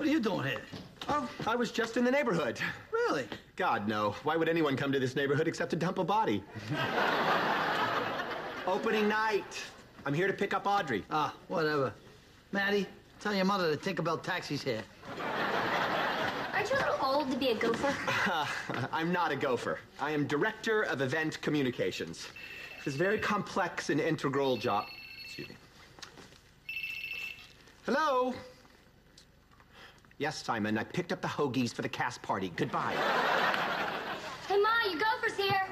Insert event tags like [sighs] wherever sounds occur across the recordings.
What are you doing here? Oh, I was just in the neighborhood. Really? God, no. Why would anyone come to this neighborhood except to dump a body? [laughs] Opening night. I'm here to pick up Audrey. Ah, whatever. Maddie, tell your mother to Tinkerbell taxi's here. Aren't you a little old to be a gopher? [laughs] I'm not a gopher. I am director of event communications. This very complex and integral job. Excuse me. Hello? Yes, Simon, I picked up the hoagies for the cast party. Goodbye. Hey, Ma, your gopher's here.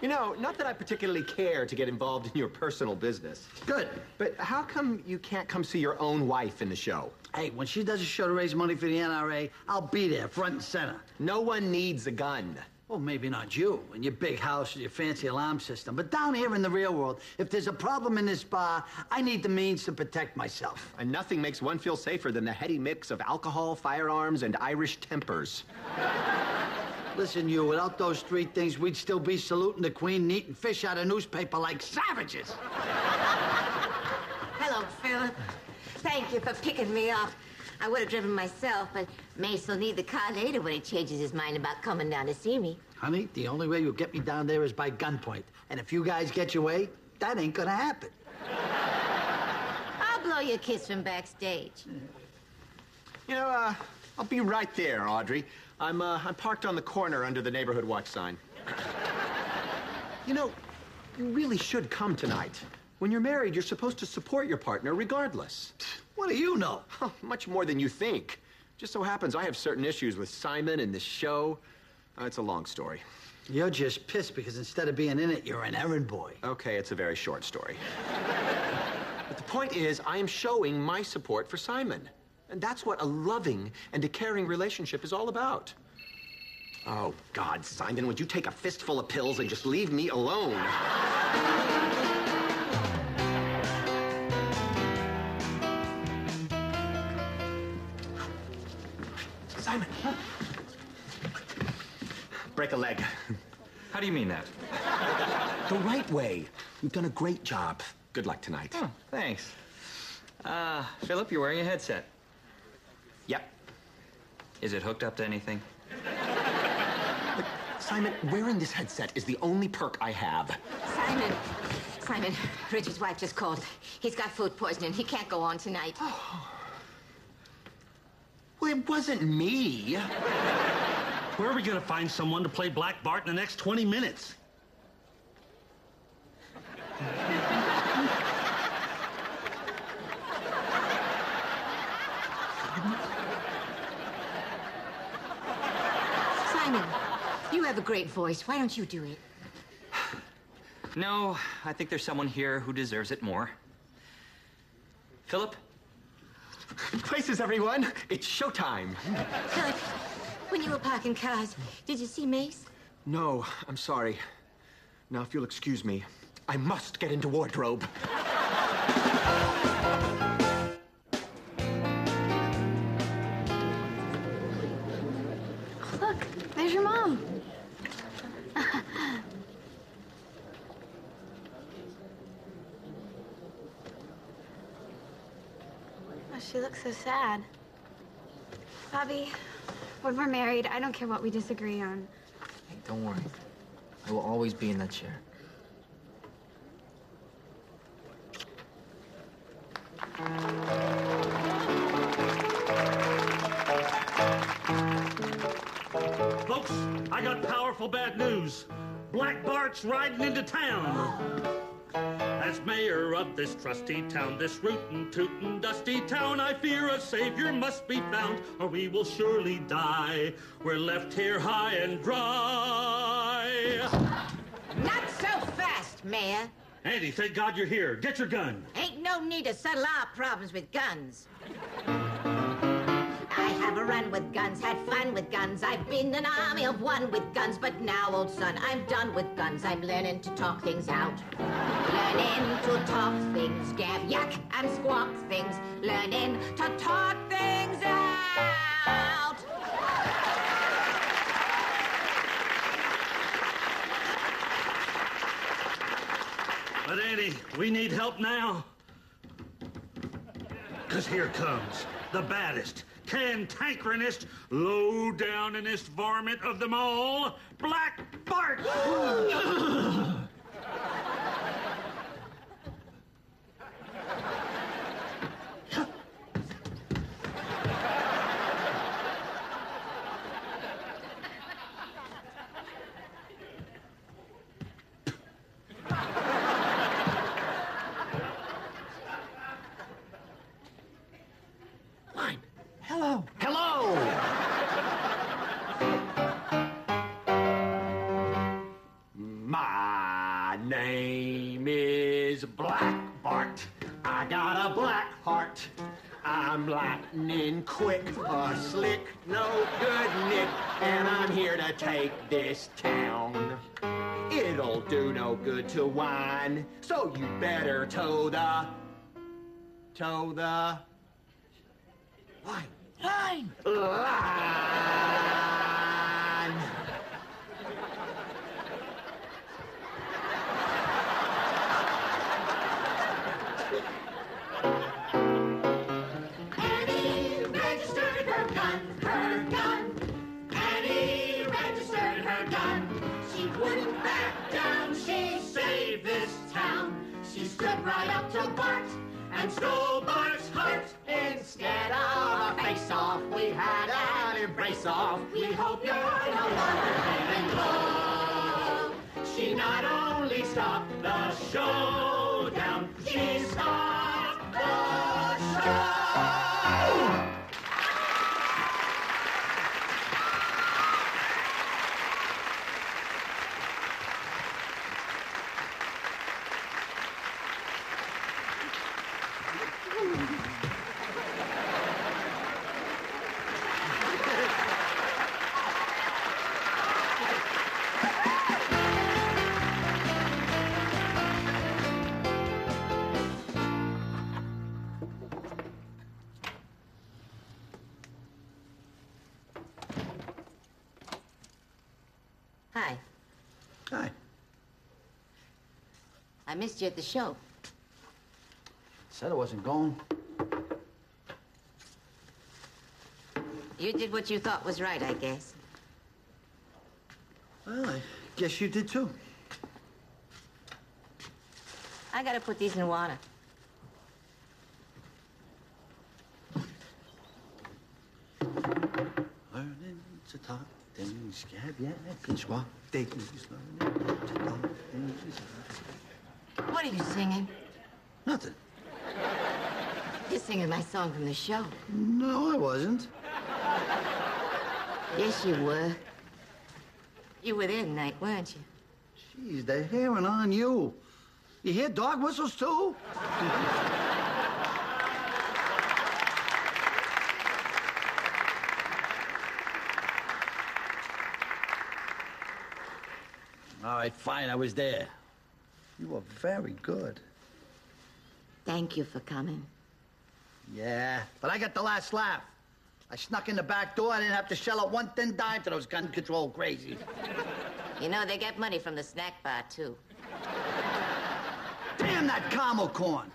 You know, not that I particularly care to get involved in your personal business. Good. But how come you can't come see your own wife in the show? Hey, when she does a show to raise money for the NRA, I'll be there, front and center. No one needs a gun. Well, maybe not you and your big house and your fancy alarm system, but down here in the real world, if there's a problem in this bar, I need the means to protect myself. And nothing makes one feel safer than the heady mix of alcohol, firearms, and Irish tempers. Listen, you, without those three things, we'd still be saluting the Queen and eating fish out of newspaper like savages. Hello, Philip. Thank you for picking me up. I would have driven myself, but Mace will need the car later when he changes his mind about coming down to see me. Honey, the only way you'll get me down there is by gunpoint. And if you guys get your way, that ain't gonna happen. [laughs] I'll blow you a kiss from backstage. You know, uh, I'll be right there, Audrey. I'm, uh, I'm parked on the corner under the neighborhood watch sign. [laughs] you know, you really should come tonight. When you're married, you're supposed to support your partner regardless. What do you know? Much more than you think. Just so happens I have certain issues with Simon and this show. Uh, it's a long story. You're just pissed because instead of being in it, you're an errand boy. Okay, it's a very short story. but the point is, I am showing my support for Simon. And that's what a loving and a caring relationship is all about. Oh, God, Simon, would you take a fistful of pills and just leave me alone? Simon, break a leg. How do you mean that? The right way. You've done a great job. Good luck tonight. Oh, thanks. Uh, Philip, you're wearing a headset. Yep. Is it hooked up to anything? But, Simon, wearing this headset is the only perk I have. Simon, Simon, Richard's wife just called. He's got food poisoning. He can't go on tonight. Well, it wasn't me. Where are we going to find someone to play Black Bart in the next 20 minutes? Simon, you have a great voice. Why don't you do it? No, I think there's someone here who deserves it more. Philip? Places, everyone. It's showtime. Philip, when you were parking cars, did you see Mace? No, I'm sorry. Now, if you'll excuse me, I must get into wardrobe. Look, there's your mom. She looks so sad. Bobby, when we're married, I don't care what we disagree on. Hey, don't worry. I will always be in that chair. Folks, I got powerful bad news. Black Bart's riding into town. As mayor of this trusty town, this rootin' tootin' dusty town, I fear a savior must be found, or we will surely die. We're left here high and dry. Not so fast, Mayor. Annie, thank God you're here. Get your gun. Ain't no need to settle our problems with guns. Have a run with guns, had fun with guns. I've been an army of one with guns, but now, old son, I'm done with guns. I'm learning to talk things out. Learning to talk things, gab, yak, and squawk things. Learning to talk things out. But Annie, we need help now. Because here comes the baddest, cantankerousest, low downingest varmint of them all, Black Bart! [sighs] [laughs] Hello. Hello! My name is Black Bart. I got a black heart. I'm lightning quick, a slick, no good Nick, and I'm here to take this town. It'll do no good to whine, so you better toe the, toe the, line. Line. Annie registered her gun, her gun. Annie registered her gun. She wouldn't back down, she saved this town. She stood right up to Bart and stole Bart's heart. Instead of a face off, we had an embrace off. We hope you're no longer in love. She not only stopped Hi. Hi. I missed you at the show. Said I wasn't going. You did what you thought was right, I guess. Well, I guess you did too. I gotta put these in water. Learning to talk things, yeah, yeah, can swap things. Learning to talk. What are you singing? Nothing. You're singing my song from the show. No, I wasn't. Yes, you were. You were there tonight, weren't you? Jeez, they're hearing on you. You hear dog whistles too? [laughs] All right, fine, I was there. You were very good. Thank you for coming. Yeah, but I got the last laugh. I snuck in the back door. I didn't have to shell out one thin dime to those gun control crazies. You know, they get money from the snack bar, too. Damn that caramel corn.